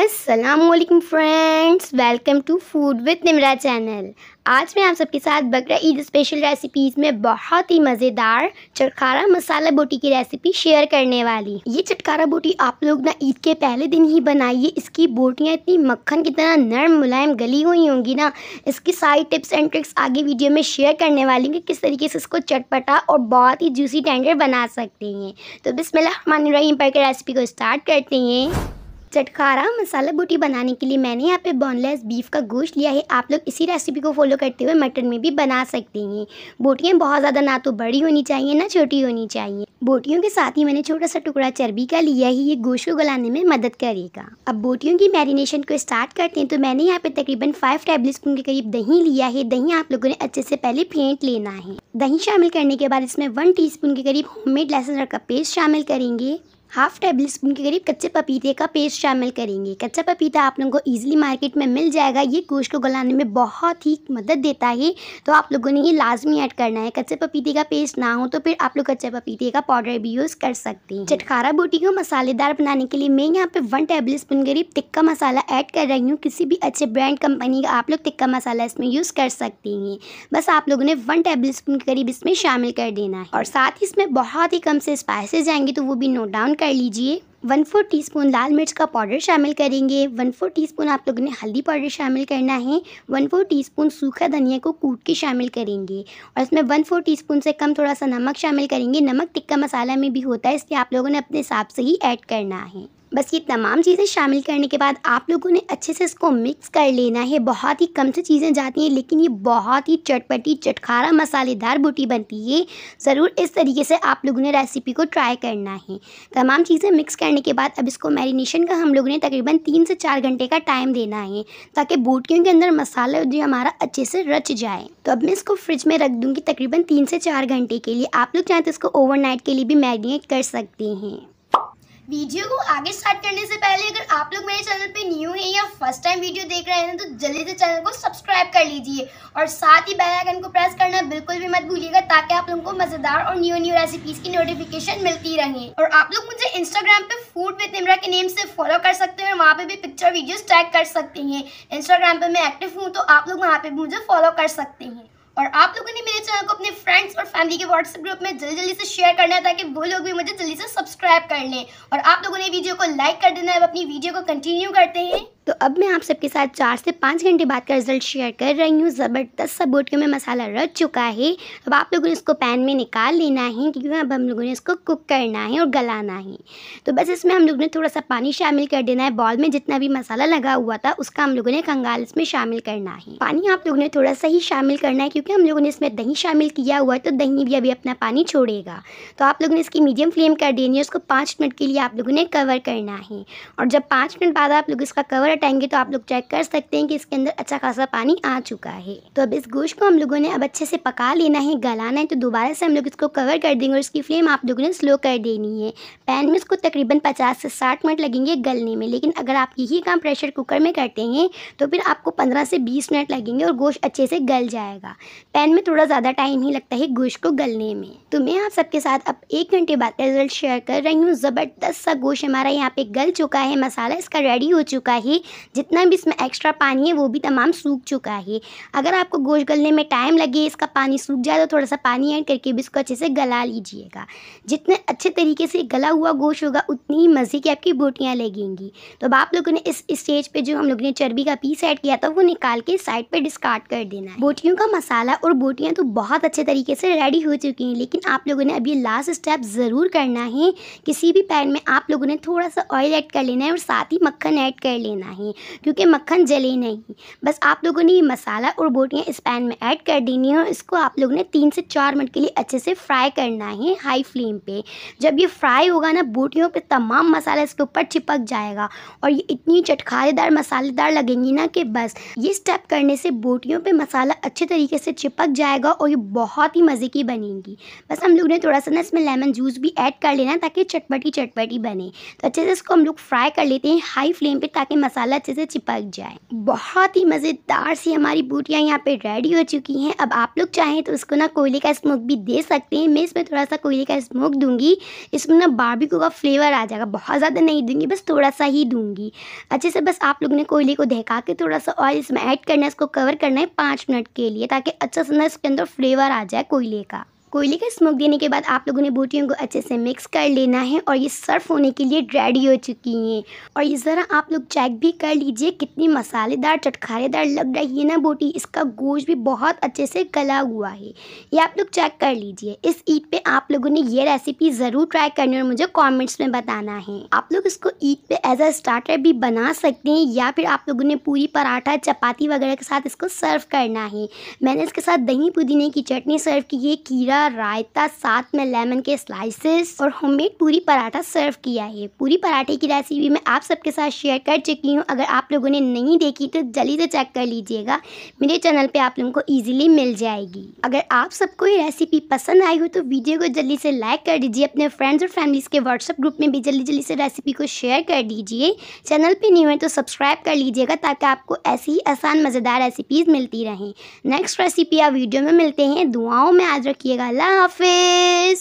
Aslam friends welcome to food with Nimra channel आज मैं आप सबके साथ बकरा ईद स्पेशल रेसिपीज़ में बहुत ही मज़ेदार चटकारा मसाला बोटी की रेसिपी शेयर करने वाली। ये चटकारा बोटी आप लोग ना ईद के पहले दिन ही बनाइए। इसकी बोटियाँ इतनी मक्खन की तरह नरम, मुलायम, गली हुई होंगी ना, इसकी सारी टिप्स एंड ट्रिक्स आगे वीडियो में शेयर करने वाली कि किस तरीके से इसको चटपटा और बहुत ही जूसी टेंडर बना सकते हैं। तो बिस्मिल्लाह रहीम पढ़ रेसिपी को स्टार्ट करते हैं। चटखारा मसाला बोटी बनाने के लिए मैंने यहाँ पे बोनलेस बीफ का गोश्त लिया है। आप लोग इसी रेसिपी को फॉलो करते हुए मटन में भी बना सकते हैं। बोटियाँ बहुत ज़्यादा ना तो बड़ी होनी चाहिए, ना छोटी होनी चाहिए। बोटियों के साथ ही मैंने छोटा सा टुकड़ा चर्बी का लिया है। ये गोश्त को गलाने में मदद करेगा। अब बोटियों की मैरिनेशन को स्टार्ट करते हैं तो मैंने यहाँ पे तकरीबन फाइव टेबल स्पून के करीब दही लिया है। दही आप लोगों ने अच्छे से पहले फेंट लेना है। दही शामिल करने के बाद इसमें वन टी के करीब होममेड लहसुन का पेस्ट शामिल करेंगे। हाफ़ टेबल स्पून के करीब कच्चे पपीते का पेस्ट शामिल करेंगे। कच्चा पपीता आप लोगों को ईजिली मार्केट में मिल जाएगा। ये गोश्त को गलाने में बहुत ही मदद देता है। तो आप लोगों ने ये लाजमी ऐड करना है। कच्चे पपीते का पेस्ट ना हो तो फिर आप लोग कच्चे पपीते का पाउडर भी यूज़ कर सकते हैं। चटखारा बोटी को मसालेदार बनाने के लिए मैं यहाँ पे वन टेबल स्पून करीब तिक्का मसाला ऐड कर रही हूँ। किसी भी अच्छे ब्रांड कंपनी का आप लोग तिक्का मसाला इसमें यूज़ कर सकते हैं। बस आप लोगों ने वन टेबल स्पून के करीब इसमें शामिल कर देना है। और साथ ही इसमें बहुत ही कम से स्पाइसेस जाएँगे तो वो भी नोट डाउन कर लीजिए। वन फोर टी स्पून लाल मिर्च का पाउडर शामिल करेंगे। वन फोर टी स्पून आप लोगों ने हल्दी पाउडर शामिल करना है। वन फोर टी स्पून सूखा धनिया को कूट के शामिल करेंगे। और इसमें वन फोर टी स्पून से कम थोड़ा सा नमक शामिल करेंगे। नमक टिक्का मसाला में भी होता है, इसलिए आप लोगों ने अपने हिसाब से ही ऐड करना है। बस ये तमाम चीज़ें शामिल करने के बाद आप लोगों ने अच्छे से इसको मिक्स कर लेना है। बहुत ही कम से चीज़ें जाती हैं, लेकिन ये बहुत ही चटपटी, चटखारा, मसालेदार बूटी बनती है। ज़रूर इस तरीके से आप लोगों ने रेसिपी को ट्राई करना है। तमाम चीज़ें मिक्स करने के बाद अब इसको मैरिनेशन का हम लोगों ने तकरीबन तीन से चार घंटे का टाइम देना है, ताकि बूटियों के अंदर मसाला जो हमारा अच्छे से रच जाए। तो अब मैं इसको फ्रिज में रख दूँगी तकरीबन तीन से चार घंटे के लिए। आप लोग चाहें तो इसको ओवरनाइट के लिए भी मैरिनेट कर सकते हैं। वीडियो को आगे स्टार्ट करने से पहले अगर आप लोग मेरे चैनल पे न्यू हैं या फ़र्स्ट टाइम वीडियो देख रहे हैं तो जल्दी से चैनल को सब्सक्राइब कर लीजिए। और साथ ही बेल आइकन को प्रेस करना बिल्कुल भी मत भूलिएगा, ताकि आप लोगों को मज़ेदार और न्यू न्यू रेसिपीज़ की नोटिफिकेशन मिलती रहे। और आप लोग मुझे इंस्टाग्राम पे फ़ूड विद निमरा के नेम से फॉलो कर सकते हैं, वहाँ पे भी पिक्चर वीडियोज़ टैग कर सकते हैं। इंस्टाग्राम पर मैं एक्टिव हूँ तो आप लोग वहाँ पर मुझे फॉलो कर सकते हैं। और आप लोगों ने मेरे चैनल को अपने फ्रेंड्स और फैमिली के व्हाट्सएप ग्रुप में जल्दी जल्दी से शेयर करना है ताकि वो लोग भी मुझे जल्दी से सब्सक्राइब कर लें। और आप लोगों ने वीडियो को लाइक कर देना है। अब अपनी वीडियो को कंटिन्यू करते हैं। तो अब मैं आप सबके साथ चार से पाँच घंटे बाद का रिज़ल्ट शेयर कर रही हूँ। ज़बरदस्त सा बोटियों में मसाला रच चुका है। अब आप लोगों ने इसको पैन में निकाल लेना है, क्योंकि अब हम लोगों ने इसको कुक करना है और गलाना है। तो बस इसमें हम लोगों ने थोड़ा सा पानी शामिल कर देना है। बॉल में जितना भी मसाला लगा हुआ था, उसका हम लोगों ने कंगाल इसमें शामिल करना है। पानी आप लोगों ने थोड़ा सा ही शामिल करना है, क्योंकि हम लोगों ने इसमें दही शामिल किया हुआ है तो दही भी अभी अपना पानी छोड़ेगा। तो आप लोगों ने इसकी मीडियम फ्लेम कर देनी है, उसको पाँच मिनट के लिए आप लोगों ने कवर करना है। और जब पाँच मिनट बाद आप लोग इसका कवर हटाएँगे तो आप लोग चेक कर सकते हैं कि इसके अंदर अच्छा खासा पानी आ चुका है। तो अब इस गोश्त को हम लोगों ने अब अच्छे से पका लेना है, गलाना है तो दोबारा से हम लोग इसको कवर कर देंगे और इसकी फ्लेम आप लोगों ने स्लो कर देनी है। पैन में इसको तकरीबन पचास से साठ मिनट लगेंगे गलने में, लेकिन अगर आप यही काम प्रेशर कुकर में करते हैं तो फिर आपको पंद्रह से बीस मिनट लगेंगे और गोश्त अच्छे से गल जाएगा। पैन में थोड़ा ज़्यादा टाइम ही लगता है गोश्त को गलने में। तो मैं आप सबके साथ अब एक घंटे बाद रिज़ल्ट शेयर कर रही हूँ। ज़बरदस्त सा गोश्त हमारा यहाँ पे गल चुका है, मसाला इसका रेडी हो चुका है। जितना भी इसमें एक्स्ट्रा पानी है, वो भी तमाम सूख चुका है। अगर आपको गोश्त गलने में टाइम लगे, इसका पानी सूख जाए तो थोड़ा सा पानी ऐड करके भी इसको अच्छे से गला लीजिएगा। जितने अच्छे तरीके से गला हुआ गोश्त होगा, उतनी ही मज़े की आपकी बोटियाँ लगेंगी। तो अब आप लोगों ने इस स्टेज पे जो हम लोगों ने चर्बी का पीस ऐड किया था, वो निकाल के साइड पे डिस्कार्ड कर देना है। बोटियों का मसाला और बोटियाँ तो बहुत अच्छे तरीके से रेडी हो चुकी हैं, लेकिन आप लोगों ने अभी लास्ट स्टेप ज़रूर करना है। किसी भी पैन में आप लोगों ने थोड़ा सा ऑयल ऐड कर लेना है और साथ ही मक्खन ऐड कर लेना है। क्योंकि मक्खन जले नहीं। बस आप लोगों ने ये मसाला और बोटियाँ इस पैन में ऐड कर देनी है और इसको आप लोगों ने तीन से चार मिनट के लिए अच्छे से फ्राई करना है हाई फ्लेम पे। जब ये फ्राई होगा ना, बोटियों पे तमाम मसाला इसके ऊपर चिपक जाएगा और ये इतनी चटखारेदार मसालेदार लगेंगी ना कि बस ये स्टेप करने से बोटियों पे मसाला अच्छे तरीके से चिपक जाएगा और ये बहुत ही मज़े की बनेंगी। बस हम लोग ने थोड़ा सा ना इसमें लेमन जूस भी ऐड कर लेना ताकि चटपटी चटपटी बने। तो अच्छे से इसको हम लोग फ्राई कर लेते हैं हाई फ्लेम पर ताकि मसाला मसाला अच्छे से चिपक जाए। बहुत ही मज़ेदार सी हमारी बूटियाँ यहाँ पे रेडी हो चुकी हैं। अब आप लोग चाहें तो उसको ना कोयले का स्मोक भी दे सकते हैं। मैं इसमें थोड़ा सा कोयले का स्मोक दूँगी। इसमें ना बारबिक्यू का फ्लेवर आ जाएगा। बहुत ज़्यादा नहीं दूँगी, बस थोड़ा सा ही दूँगी। अच्छे से बस आप लोग ने कोयले को दहका के थोड़ा सा ऑयल इसमें ऐड करना है, इसको कवर करना है पाँच मिनट के लिए ताकि अच्छा सा ना इसके अंदर फ्लेवर आ जाए कोयले का। कोयले का स्मोक देने के बाद आप लोगों ने बोटियों को अच्छे से मिक्स कर लेना है और ये सर्व होने के लिए रेडी हो चुकी हैं। और ये ज़रा आप लोग चेक भी कर लीजिए कितनी मसालेदार चटखारेदार लग रही है ना बोटी। इसका गोश्त भी बहुत अच्छे से गला हुआ है। ये आप लोग चेक कर लीजिए। इस ईद पे आप लोगों ने ये रेसिपी ज़रूर ट्राई करनी और मुझे कॉमेंट्स में बताना है। आप लोग इसको ईद पे एज अ स्टार्टर भी बना सकते हैं या फिर आप लोगों ने पूरी पराठा, चपाती वगैरह के साथ इसको सर्व करना है। मैंने इसके साथ दही पुदीने की चटनी सर्व की है कीरा रायता साथ में लेमन के स्लाइसेस और होममेड पूरी पराठा सर्व किया है। पूरी पराठे की रेसिपी मैं आप सबके साथ शेयर कर चुकी हूँ। अगर आप लोगों ने नहीं देखी तो जल्दी से चेक कर लीजिएगा। मेरे चैनल पे आप लोगों को इजीली मिल जाएगी। अगर आप सबको ये रेसिपी पसंद आई हो तो वीडियो को जल्दी से लाइक कर दीजिए। अपने फ्रेंड्स और फैमिलीज़ के व्हाट्सएप ग्रुप में भी जल्दी जल्दी से रेसिपी को शेयर कर दीजिए। चैनल पे नहीं हुए तो सब्सक्राइब कर लीजिएगा ताकि आपको ऐसी ही आसान, मज़ेदार रेसिपीज़ मिलती रहें। नेक्स्ट रेसिपी या वीडियो में मिलते हैं। दुआओं में आज रखिएगा। আল্লাহ হাফিজ